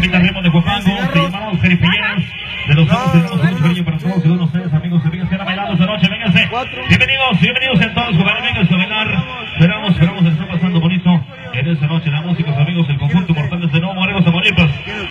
véngase, veamos el ritmo de se de los Ramos, tenemos cariño para todos ustedes, amigos, amigos que están bailando esta noche, véngase. Bienvenidos, bienvenidos